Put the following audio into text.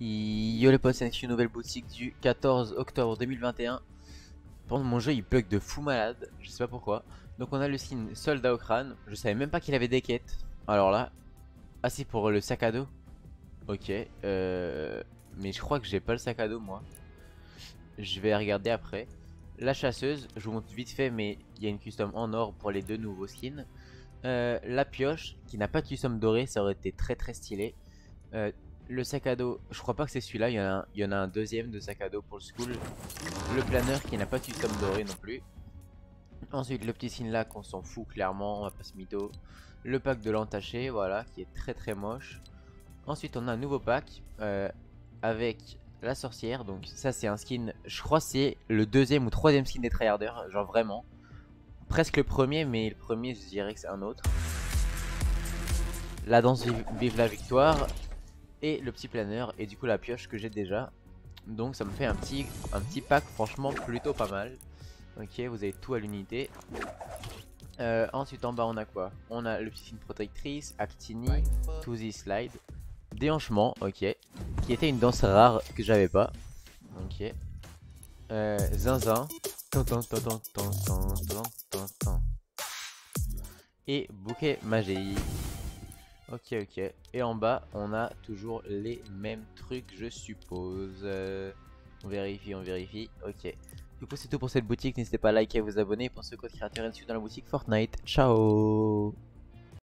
Yo les potes, c'est une nouvelle boutique du 14 octobre 2021. Pendant mon jeu, il bug de fou malade, je sais pas pourquoi. Donc on a le skin soldat au crâne, je savais même pas qu'il avait des quêtes. Alors là, ah c'est pour le sac à dos. Ok, euh... mais je crois que j'ai pas le sac à dos moi. Je vais regarder après. La chasseuse, je vous montre vite fait, mais il y a une custom en or pour les deux nouveaux skins. Euh, la pioche, qui n'a pas de custom doré, ça aurait été très très stylé. Euh, le sac à dos, je crois pas que c'est celui-là, il, y, en a un deuxième de sac à dos pour le school. Le planeur qui n'a pas de custom doré non plus. Ensuite le petit signe là qu'on s'en fout clairement, on va pas se mytho. Le pack de l'entaché, voilà, qui est très très moche. Ensuite on a un nouveau pack euh, avec la sorcière, donc ça c'est un skin, je crois c'est le deuxième ou troisième skin des tryharders, genre vraiment. Presque le premier, mais le premier je dirais que c'est un autre. La danse vive la victoire, et le petit planeur et du coup la pioche que j'ai déjà. Donc ça me fait un petit, un petit pack franchement plutôt pas mal. Ok, vous avez tout à l'unité. Euh, ensuite en bas on a quoi? On a le petit film protectrice, Actini, To Slide, Déhanchement, ok. Qui était une danse rare que j'avais pas. Ok. Euh, zinzin. Et bouquet magie. Ok, ok. Et en bas, on a toujours les mêmes trucs, je suppose. Euh, on vérifie, on vérifie. Ok. Du coup, c'est tout pour cette boutique. N'hésitez pas à liker et à vous abonner. Pour ce code créateur, et dans la boutique Fortnite. Ciao